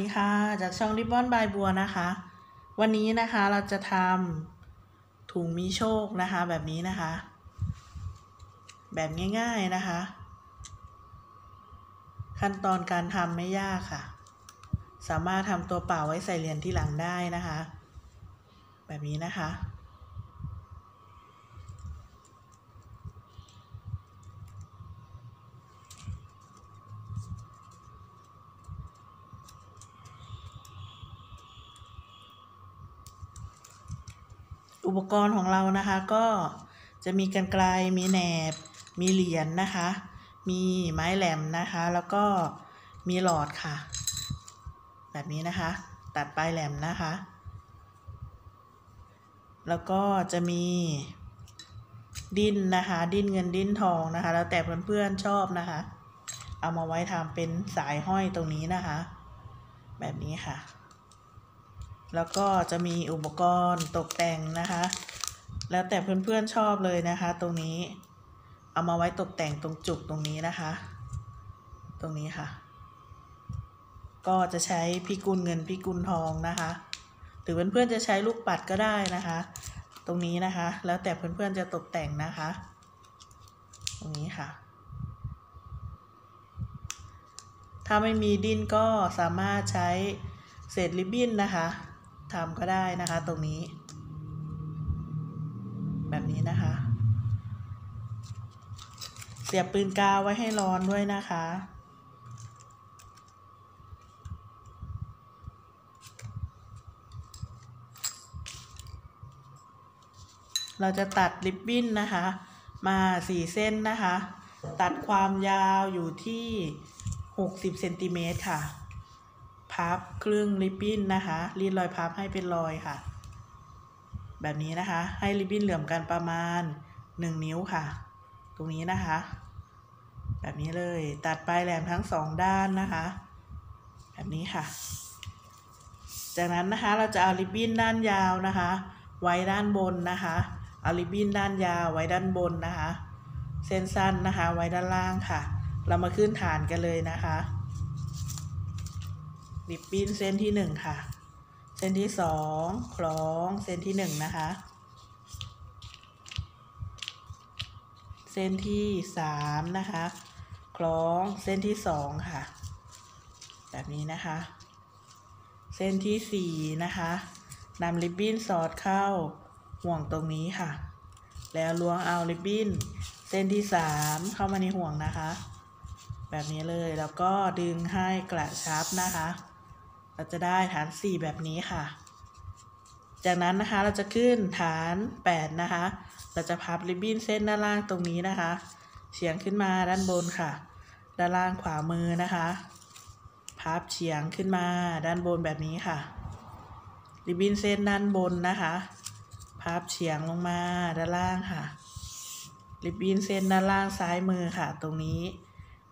ดีค่ะ จากช่องริบบอนบายบัวนะคะ วันนี้นะคะเราจะทำถุงมีโชคนะคะแบบนี้นะคะ แบบง่ายๆนะคะ ขั้นตอนการทำไม่ยากค่ะ สามารถทำตัวเปล่าไว้ใส่เหรียญที่หลังได้นะคะ แบบนี้นะคะ อุปกรณ์ของเรานะคะก็จะมีกันไกลมีแหนบ มีเหรียญนนะคะ มีไม้แหลมนะคะ แล้วก็มีหลอดค่ะ แบบนี้นะคะ ตัดปลายแหลมนะคะ แล้วก็จะมีดิ้นนะคะ ดิ้นเงินดิ้นทองนะคะ แล้วแต่เพื่อนๆชอบนะคะ เอามาไว้ทำเป็นสายห้อยตรงนี้นะคะ แบบนี้ค่ะ แล้วก็จะมีอุปกรณ์ตกแต่งนะคะ แล้วแต่เพื่อนๆชอบเลยนะคะ ตรงนี้ เอามาไว้ตกแต่งตรงจุกตรงนี้นะคะ ตรงนี้ค่ะ ก็จะใช้พิกุลเงินพิกุลทองนะคะหรือเพื่อนๆจะใช้ลูกปัดก็ได้นะคะ ตรงนี้นะคะ แล้วแต่เพื่อนๆจะตกแต่งนะคะ ตรงนี้ค่ะ ถ้าไม่มีดินก็สามารถใช้เศษริบบิ้นนะคะ ทำก็ได้นะคะตรงนี้ แบบนี้นะคะ เสียบปืนกาวไว้ให้ร้อนด้วยนะคะเราจะตัดริบบิ้นนะคะ มาสี่เส้นนะคะ ตัดความยาวอยู่ที่หกสิบเซนติเมตรค่ะ พับครึ่งริบบิ้นนะคะรีดรอยพับให้เป็นรอยค่ะ แบบนี้นะคะ ให้ริบบิ้นเหลื่อมกันประมาณหนึ่งนิ้วค่ะ ตรงนี้นะคะ แบบนี้เลยตัดปลายแหลมทั้งสองด้านนะคะ แบบนี้ค่ะ จากนั้นนะคะเราจะเอาริบบิ้นด้านยาวนะคะ ไว้ด้านบนนะคะเอาริบบิ้นด้านยาวไว้ด้านบนนะคะ เส้นสั้นนะคะไว้ด้านล่างค่ะ เรามาขึ้นฐานกันเลยนะคะ ริบบิ้นเส้นที่หนึ่งค่ะ เส้นที่สองคล้องเส้นที่หนึ่งนะคะ เส้นที่สามนะคะ คล้องเส้นที่สองค่ะ แบบนี้นะคะ เส้นที่สี่นะคะนำริบบิ้นสอดเข้าห่วงตรงนี้ค่ะ แล้วล้วงเอาริบบิ้นเส้นที่สามเข้ามาในห่วงนะคะ แบบนี้เลยแล้วก็ดึงให้กระชับนะคะ เราจะได้ฐานสี่แบบนี้ค่ะ จากนั้นนะคะเราจะขึ้นฐานแปดนะคะ เราจะพับริบบิ้นเส้นด้านล่างตรงนี้นะคะเฉียงขึ้นมาด้านบนค่ะ ด้านล่างขวามือนะคะ พับเฉียงขึ้นมาด้านบนแบบนี้ค่ะ ริบบิ้นเส้นด้านบนนะคะ พับเฉียงลงมาด้านล่างค่ะ ริบบิ้นเส้นด้านล่างซ้ายมือค่ะ ตรงนี้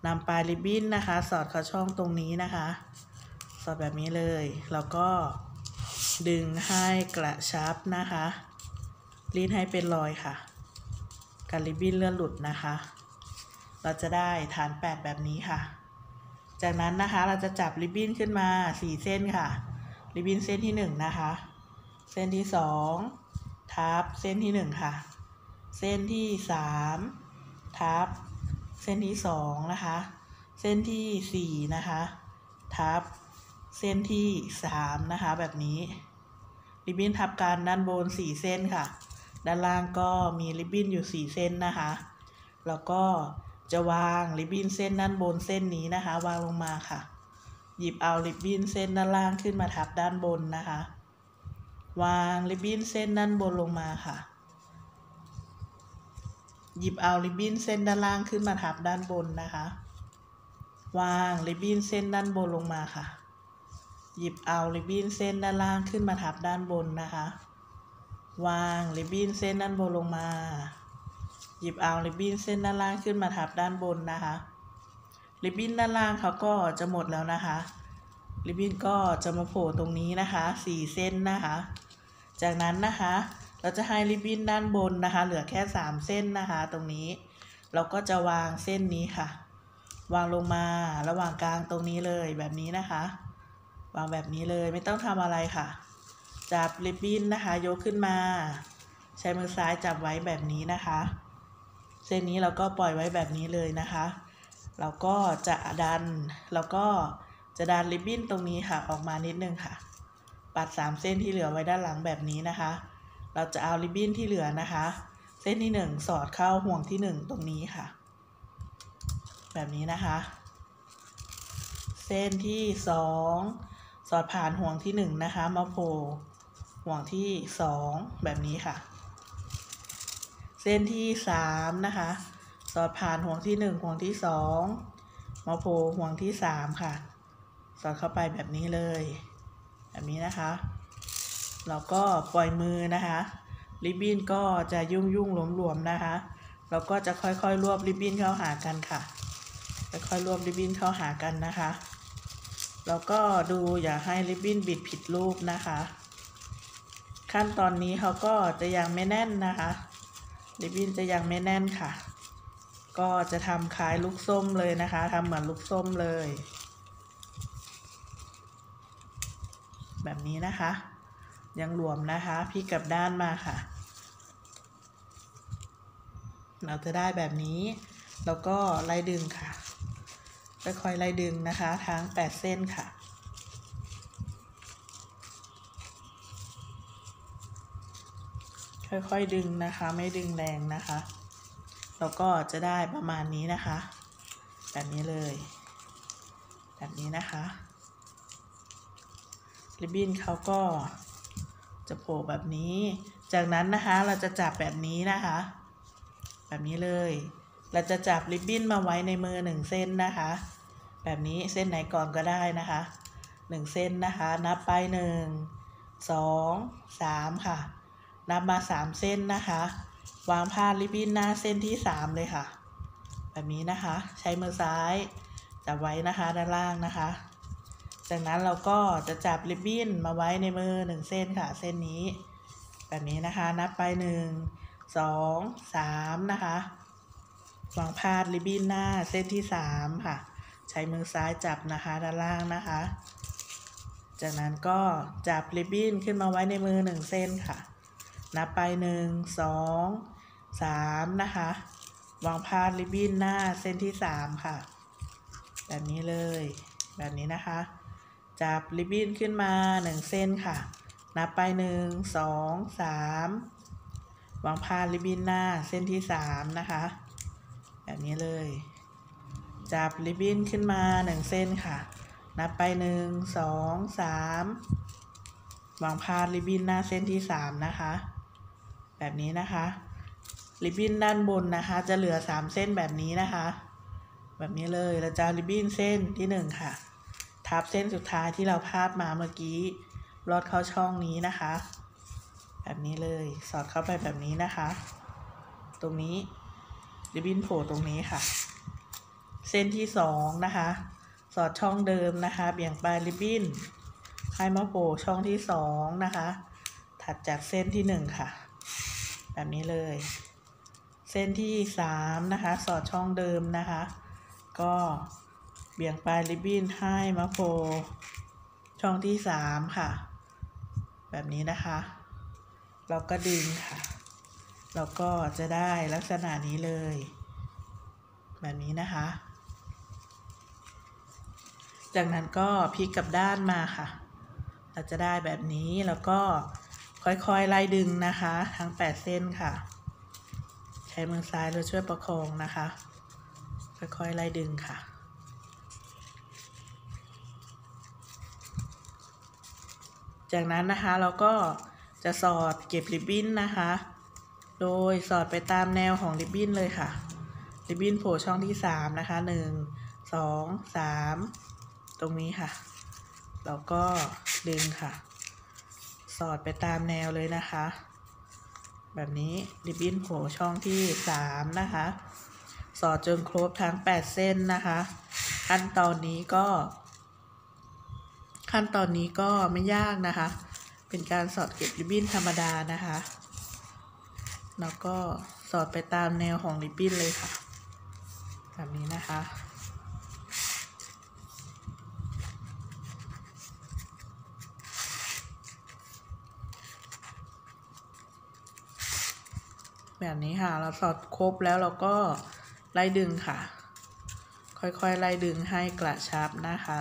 นำปลายริบบิ้นนะคะ สอดเข้าช่องตรงนี้นะคะ สอดแบบนี้เลย แล้วก็ดึงให้กระชับนะคะรีดให้เป็นรอยค่ะการริบบิ้นเลื่อนหลุดนะคะ เราจะได้ฐาน8แบบนี้ค่ะ จากนั้นนะคะเราจะจับริบบิ้นขึ้นมา4เส้นค่ะ ริบบิ้นเส้นที่1นะคะ เส้นที่2ทับเส้นที่1ค่ะ เส้นที่3ทับเส้นที่2นะคะ เส้นที่4นะคะ ทับ เส้นที่3นะคะ แบบนี้ ริบบิ้นทับกันด้านบน4เส้นค่ะ ด้านล่างก็มีริบบิ้นอยู่4เส้นนะคะ แล้วก็จะวางริบบิ้นเส้นด้านบนเส้นนี้นะคะ วางลงมาค่ะ หยิบเอาริบบิ้นเส้นด้านล่างขึ้นมาทับด้านบนนะคะ วางริบบิ้นเส้นด้านบนลงมาค่ะ หยิบเอาริบบิ้นเส้นด้านล่างขึ้นมาทับด้านบนนะคะ วางริบบิ้นเส้นด้านบนลงมาค่ะ หยิบเอาริบบิ้นเส้นด้านล่างขึ้นมาทับด้านบนนะคะ วางริบบิ้นเส้นด้านบนลงมา หยิบเอาริบบิ้นเส้นด้านล่างขึ้นมาทับด้านบนนะคะ ริบบิ้นด้านล่างเขาก็จะหมดแล้วนะคะ ริบบิ้นก็จะมาโผล่ตรงนี้นะคะสี่เส้นนะคะ จากนั้นนะคะ เราจะให้ริบบิ้นด้านบนนะคะ เหลือแค่สามเส้นนะคะ ตรงนี้ เราก็จะวางเส้นนี้ค่ะ วางลงมาระหว่างกลางตรงนี้เลยแบบนี้นะคะ วางแบบนี้เลยไม่ต้องทำอะไรค่ะ จับริบบิ้นนะคะ ยกขึ้นมา ใช้มือซ้ายจับไว้แบบนี้นะคะ เส้นนี้เราก็ปล่อยไว้แบบนี้เลยนะคะ เราก็จะดันแล้วก็จะดันริบบิ้นตรงนี้ค่ะออกมานิดนึงค่ะ ปัดสามเส้นที่เหลือไว้ด้านหลังแบบนี้นะคะ เราจะเอาริบบิ้นที่เหลือนะคะ เส้นที่หนึ่งสอดเข้าห่วงที่หนึ่งตรงนี้ค่ะ แบบนี้นะคะ เส้นที่สอง สอดผ่านห่วงที่หนึ่งนะคะ มาโผล่ห่วงที่สองแบบนี้ค่ะ เส้นที่สามนะคะ สอดผ่านห่วงที่หนึ่งห่วงที่สองมาโผล่ห่วงที่สามค่ะ สอดเข้าไปแบบนี้เลย แบบนี้นะคะเราก็ปล่อยมือนะคะริบบิ้นก็จะยุ่งยุ่งหลวมหลวมๆนะคะเราก็จะค่อยๆรวบริบบิ้นเข้าหากันค่ะค่อยๆรวบริบบิ้นเข้าหากันนะคะ แล้วก็ดูอย่าให้ริบบิ้นบิดผิดรูปนะคะ ขั้นตอนนี้เขาก็จะยังไม่แน่นนะคะริบบิ้นจะยังไม่แน่นค่ะ ก็จะทำคล้ายลูกส้มเลยนะคะทำเหมือนลูกส้มเลย แบบนี้นะคะ ยังหลวมนะคะพลิกกลับด้านมาค่ะ เราจะได้แบบนี้ แล้วก็ไล่ดึงค่ะ ค่อยๆไล่ดึงนะคะ ทั้ง 8 เส้นค่ะ ค่อยๆดึงนะคะ ไม่ดึงแรงนะคะแล้วก็จะได้ประมาณนี้นะคะ แบบนี้เลย แบบนี้นะคะริบบิ้นเขาก็จะโผล่แบบนี้ จากนั้นนะคะเราจะจับแบบนี้นะคะ แบบนี้เลย เราจะจับริบบิ้นมาไว้ในมือหนึ่งเส้นนะคะ แบบนี้เส้นไหนก่อนก็ได้นะคะหนึ่งเส้นนะคะ นับไปหนึ่งสองสามค่ะ นับมาสามเส้นนะคะ วางพาริบบิ้นหน้าเส้นที่สามเลยค่ะ แบบนี้นะคะ ใช้มือซ้ายจับไว้นะคะด้านล่างนะคะ จากนั้นเราก็จะจับริบบิ้นมาไว้ในมือหนึ่งเส้นค่ะ เส้นนี้ แบบนี้นะคะ นับไปหนึ่งสองสามนะคะ วางพาดริบบิ้นหน้าเส้นที่สามค่ะ ใช้มือซ้ายจับนะคะด้านล่างนะคะ จากนั้นก็จับริบบิ้นขึ้นมาไว้ในมือหนึ่งเส้นค่ะ นับไปหนึ่งสองสามนะคะ วางพาดริบบิ้นหน้าเส้นที่สามค่ะ แบบนี้เลย แบบนี้นะคะ จับริบบิ้นขึ้นมาหนึ่งเส้นค่ะ นับไปหนึ่งสองสามวางพาดริบบิ้นหน้าเส้นที่สามนะคะ แบบนี้เลย จับริบบิ้นขึ้นมาหนึ่งเส้นค่ะ นับไปหนึ่งสองสามวางพาดริบบิ้นหน้าเส้นที่สามนะคะ แบบนี้นะคะริบบิ้นด้านบนนะคะ จะเหลือสามเส้นแบบนี้นะคะ แบบนี้เลยเราจะริบบิ้นเส้นที่หนึ่งค่ะ ทับเส้นสุดท้ายที่เราพาดมาเมื่อกี้ลอดเข้าช่องนี้นะคะ แบบนี้เลยสอดเข้าไปแบบนี้นะคะ ตรงนี้ ริบบิ้นโผล่ตรงนี้ค่ะ เส้นที่สองนะคะ สอดช่องเดิมนะคะ เบี่ยงปลายริบบิ้นให้มาโผล่ช่องที่สองนะคะ ถัดจากเส้นที่หนึ่งค่ะ แบบนี้เลย เส้นที่สามนะคะ สอดช่องเดิมนะคะ ก็เบี่ยงปลายริบบิ้นให้มาโผล่ช่องที่สามค่ะ แบบนี้นะคะ เราก็ดึงค่ะ เราก็จะได้ลักษณะนี้เลย แบบนี้นะคะ จากนั้นก็พลิกกลับด้านมาค่ะ เราจะได้แบบนี้แล้วก็ค่อยๆไล่ดึงนะคะ ทั้ง 8 เส้นค่ะ ใช้มือซ้ายเราช่วยประคองนะคะ ค่อยๆไล่ดึงค่ะจากนั้นนะคะเราก็จะสอดเก็บริบบิ้นนะคะ โดยสอดไปตามแนวของริบบิ้นเลยค่ะ ริบบิ้นโผล่ช่องที่สามนะคะหนึ่งสองสามตรงนี้ค่ะ แล้วก็ดึงค่ะ สอดไปตามแนวเลยนะคะ แบบนี้ริบบิ้นโผล่ช่องที่สามนะคะ สอดจนครบทั้งแปดเส้นนะคะ ขั้นตอนนี้ก็ ขั้นตอนนี้ก็ไม่ยากนะคะ เป็นการสอดเก็บริบบิ้นธรรมดานะคะ แล้วก็สอดไปตามแนวของลิปบิ้นเลยค่ะ แบบนี้นะคะ แบบนี้ค่ะ เราสอดครบแล้วเราก็ไล่ดึงค่ะ ค่อยๆ ไล่ดึงให้กระชับนะคะ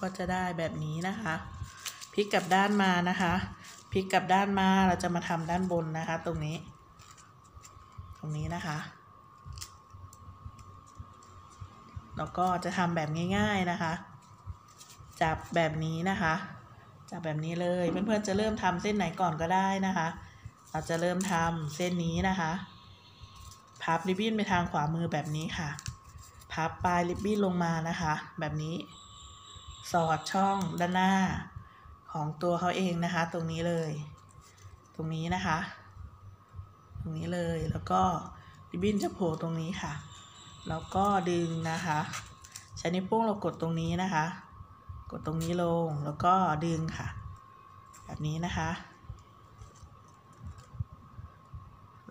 ก็จะได้แบบนี้นะคะพลิกกลับด้านมานะคะพลิกกลับด้านมาเราจะมาทำด้านบนนะคะ ตรงนี้ ตรงนี้นะคะแล้วก็จะทำแบบง่าย ๆนะคะ จับแบบนี้นะคะ จับแบบนี้เลยเพื่อนๆจะเริ่มทำเส้นไหนก่อนก็ได้นะคะ เราจะเริ่มทำเส้นนี้นะคะพับริบบิ้นไปทางขวามือแบบนี้ค่ะ พับปลายริบบิ้นลงมานะคะ แบบนี้ สอดช่องด้านหน้าของตัวเขาเองนะคะ ตรงนี้เลย ตรงนี้นะคะ ตรงนี้เลยแล้วก็ริบบิ้นจะโผล่ตรงนี้ค่ะ แล้วก็ดึงนะคะใช้นิ้วโป้งเรากดตรงนี้นะคะ กดตรงนี้ลงแล้วก็ดึงค่ะ แบบนี้นะคะ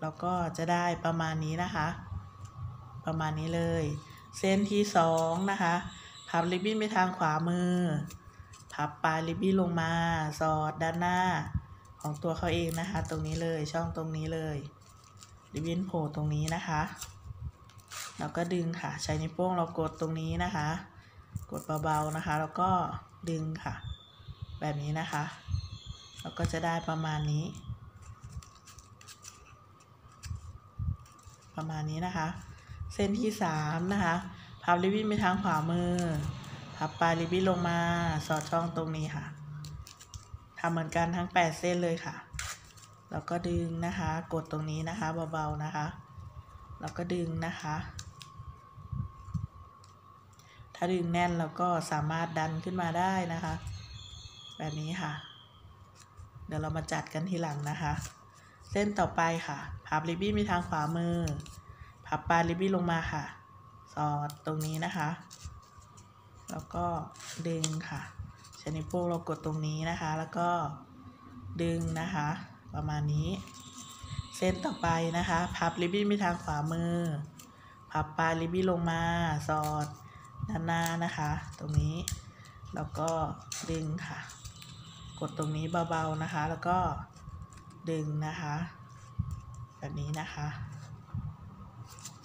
แล้วก็จะได้ประมาณนี้นะคะ ประมาณนี้เลย เส้นที่สองนะคะ พับริบบิ้นไปทางขวามือ พับปลายริบบิ้นลงมา สอดด้านหน้า ของตัวเขาเองนะคะ ตรงนี้เลยช่องตรงนี้เลย ริบบิ้นโผล่ตรงนี้นะคะ แล้วก็ดึงค่ะ ใช้นิ้วโป้งเรากดตรงนี้นะคะ กดเบาๆนะคะ แล้วก็ดึงค่ะ แบบนี้นะคะ แล้วก็จะได้ประมาณนี้ ประมาณนี้นะคะ เส้นที่สามนะคะ พับริบบิ้นไปทางขวามือ พับปลายริบบิ้นลงมา สอดช่องตรงนี้ค่ะทำเหมือนกันทั้งแปดเส้นเลยค่ะ แล้วก็ดึงนะคะ กดตรงนี้นะคะเบาๆนะคะ แล้วก็ดึงนะคะ ถ้าดึงแน่นเราก็สามารถดันขึ้นมาได้นะคะ แบบนี้ค่ะ เดี๋ยวเรามาจัดกันทีหลังนะคะ เส้นต่อไปค่ะ พับริบบิ้นไปทางขวามือ พับปลายริบบิ้นลงมาค่ะ อดตรงนี้นะคะ แล้วก็ดึงค่ะชนิโป้เรากดตรงนี้นะคะ แล้วก็ดึงนะคะ ประมาณนี้ เส้นต่อไปนะคะ พับริบบิ้นไปทางขวามือ พับปลายริบบิ้นลงมา สอดด้านหน้านะคะ ตรงนี้ แล้วก็ดึงค่ะ กดตรงนี้เบาๆนะคะ แล้วก็ดึงนะคะ แบบนี้นะคะ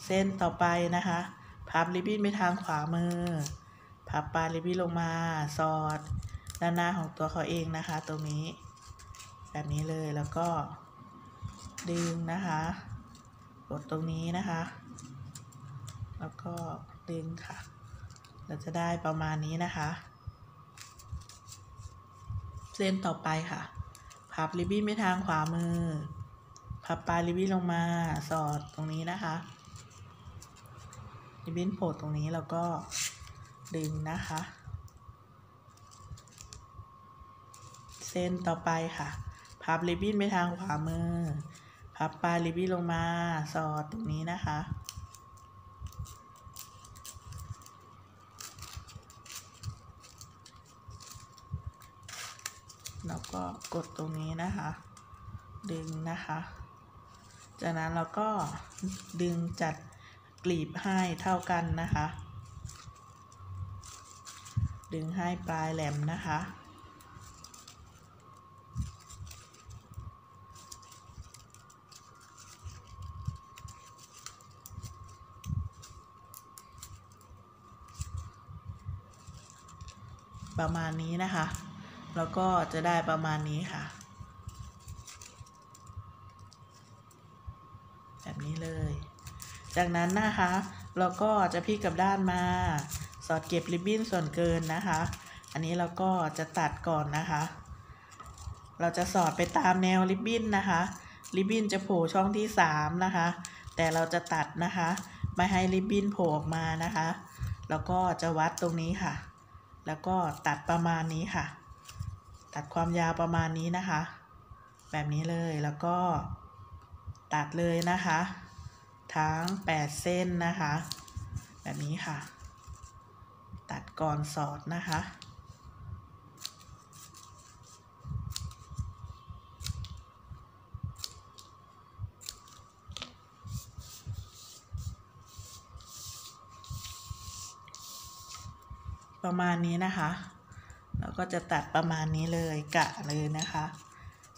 เส้นต่อไปนะคะ พับริบบิ้นไปทางขวามือ พับปลายริบบิ้นลงมาสอดด้านหน้าของตัวเขาเองนะคะ ตรงนี้ แบบนี้เลยแล้วก็ ดึงนะคะกดตรงนี้นะคะ แล้วก็ดึงค่ะ เราจะได้ประมาณนี้นะคะ เส้นต่อไปค่ะ พับริบบิ้นไปทางขวามือ พับปลายริบบิ้นลงมาสอดตรงนี้นะคะ ริบบิ้นโผล่ตรงนี้แล้วก็ดึงนะคะ เส้นต่อไปค่ะ พับริบบิ้นไปทางขวามือ พับปลายริบบิ้นลงมา สอดตรงนี้นะคะ แล้วก็กดตรงนี้นะคะ ดึงนะคะ จากนั้นเราก็ดึงจัด กลีบให้เท่ากันนะคะ ดึงให้ปลายแหลมนะคะประมาณนี้นะคะ แล้วก็จะได้ประมาณนี้ค่ะ แบบนี้เลย จากนั้นนะคะเราก็จะพลิกกลับด้านมา สอดเก็บริบบิ้นส่วนเกินนะคะ อันนี้เราก็จะตัดก่อนนะคะ เราจะสอดไปตามแนวริบบิ้นนะคะริบบิ้นจะโผล่ช่องที่สามนะคะ แต่เราจะตัดนะคะไม่ให้ริบบิ้นโผล่ออกมานะคะ แล้วก็จะวัดตรงนี้ค่ะ แล้วก็ตัดประมาณนี้ค่ะ ตัดความยาวประมาณนี้นะคะ แบบนี้เลยแล้วก็ตัดเลยนะคะ ทั้ง 8 เส้นนะคะ แบบนี้ค่ะ ตัดก่อนสอดนะคะประมาณนี้นะคะแล้วก็จะตัดประมาณนี้เลยกะเลยนะคะ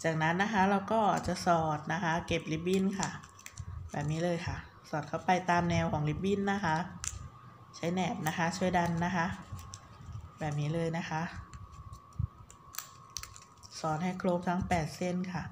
จากนั้นนะคะเราก็จะสอดนะคะ เก็บริบบิ้นค่ะ แบบนี้เลยค่ะ สอดเข้าไปตามแนวของริบบิ้นนะคะ ใช้แหนบนะคะ ช่วยดันนะคะ แบบนี้เลยนะคะ สอดให้ครบทั้ง 8 เส้นค่ะ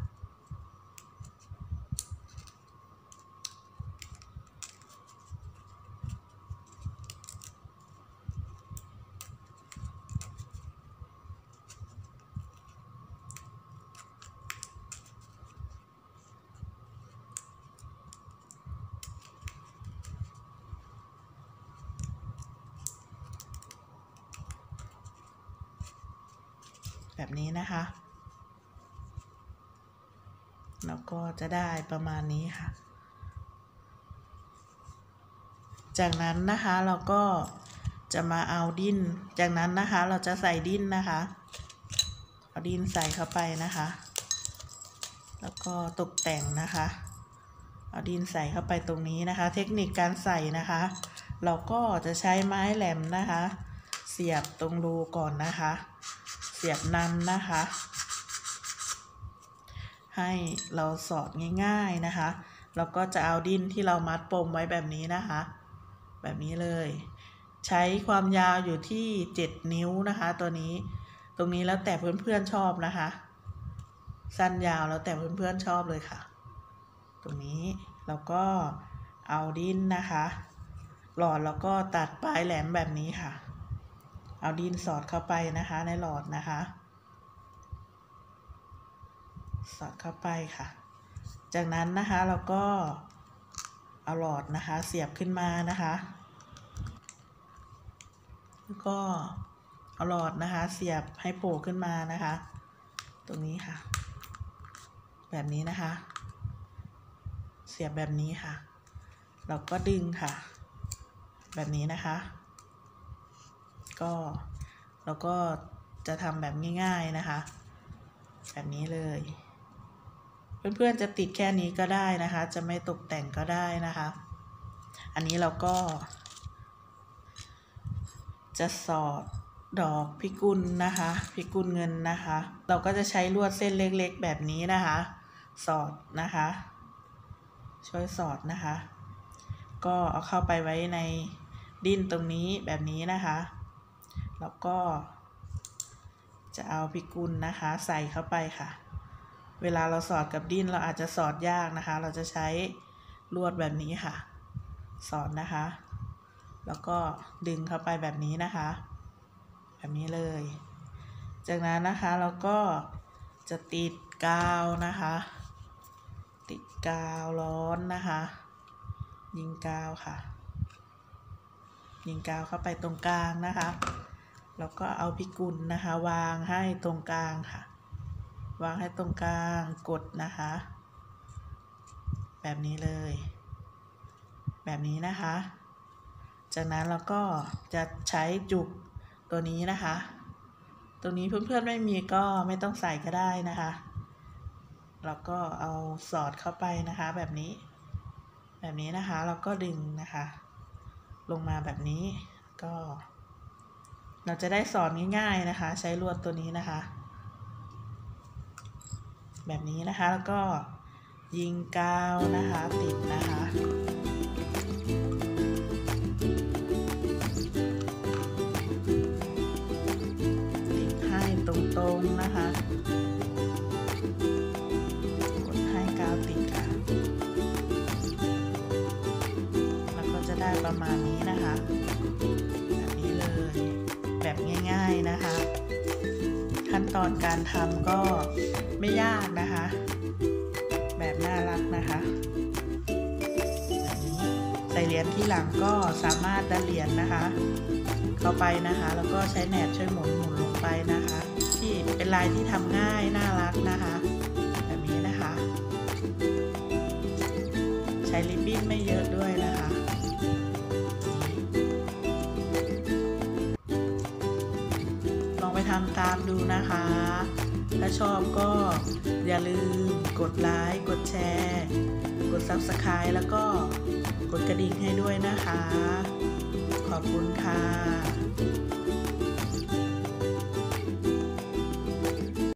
แบบนี้นะคะแล้วก็จะได้ประมาณนี้ค่ะ จากนั้นนะคะเราก็จะมาเอาดิ้นจากนั้นนะคะเราจะใส่ดิ้นนะคะ เอาดิ้นใส่เข้าไปนะคะ แล้วก็ตกแต่งนะคะ เอาดินใส่เข้าไปตรงนี้นะคะ เทคนิคการใส่นะคะ เราก็จะใช้ไม้แหลมนะคะ เสียบตรงรูก่อนนะคะ สียบนำนะคะ ให้เราสอดง่ายๆนะคะเราก็จะเอาดิ้นที่เรามัดปมไว้แบบนี้นะคะ แบบนี้เลย ใช้ความยาวอยู่ที่ 7 นิ้วนะคะ ตัวนี้ตรงนี้แล้วแต่เพื่อนๆชอบนะคะ สั้นยาวแล้วแต่เพื่อนๆชอบเลยค่ะ ตรงนี้เราก็เอาดิ้นนะคะ หลอดแล้วก็ตัดปลายแหลมแบบนี้ค่ะ เอาดินสอดเข้าไปนะคะในหลอดนะคะ สอดเข้าไปค่ะ จากนั้นนะคะเราก็เอาหลอดนะคะเสียบขึ้นมานะคะแล้วก็เอาหลอดนะคะ เสียบให้โผล่ขึ้นมานะคะ ตรงนี้ค่ะ แบบนี้นะคะ เสียบแบบนี้ค่ะ เราก็ดึงค่ะ แบบนี้นะคะ ก็เราก็จะทำแบบง่าย ๆนะคะ แบบนี้เลย เพื่อนๆจะติดแค่นี้ก็ได้นะคะ จะไม่ตกแต่งก็ได้นะคะ อันนี้เราก็ จะสอดดอกพิกุลนะคะพิกุลเงินนะคะ เราก็จะใช้ลวดเส้นเล็กๆ แบบนี้นะคะ สอดนะคะ ช่วยสอดนะคะ ก็เอาเข้าไปไว้ในดินตรงนี้แบบนี้นะคะ แล้วก็ จะเอาพิกุลนะคะใส่เข้าไปค่ะ เวลาเราสอดกับดิ้นเราอาจจะสอดยากนะคะ เราจะใช้ลวดแบบนี้ค่ะ สอดนะคะ แล้วก็ดึงเข้าไปแบบนี้นะคะ แบบนี้เลย จากนั้นนะคะเราก็จะติดกาวนะคะ ติดกาวร้อนนะคะ ยิงกาวค่ะ ยิงกาวเข้าไปตรงกลางนะคะ แล้วก็เอาพิกุลนะคะ วางให้ตรงกลางค่ะ วางให้ตรงกลางกดนะคะ แบบนี้เลย แบบนี้นะคะ จากนั้นเราก็จะใช้จุกตัวนี้นะคะ ตัวนี้เพื่อนๆไม่มีก็ไม่ต้องใส่ก็ได้นะคะแล้วก็เอาสอดเข้าไปนะคะแบบนี้ แบบนี้นะคะ เราก็ดึงนะคะ ลงมาแบบนี้ก็ เราจะได้สอนง่ายๆนะคะ ใช้ลวดตัวนี้นะคะ แบบนี้นะคะแล้วก็ยิงกาวนะคะติดนะคะ ประมาณนี้นะคะ แบบนี้เลย แบบง่าย ๆนะคะ ขั้นตอนการทำก็ไม่ยากนะคะ แบบน่ารักนะคะแบบนี้ใส่เหรียญที่หลังก็สามารถดันเหรียญนะคะ เข้าไปนะคะ แล้วก็ใช้แหนบช่วยหมุนหมุนลงไปนะคะ ที่เป็นลายที่ทำง่ายน่ารักนะคะแบบนี้นะคะ ใช้ริบบิ้นไม่เยอะด้วยนะคะามดูนะคะ ถ้าชอบก็อย่าลืมกดไลค์ กดแชร์ กด Subscribe แล้วก็กดกระดิ่งให้ด้วยนะคะ ขอบคุณค่ะ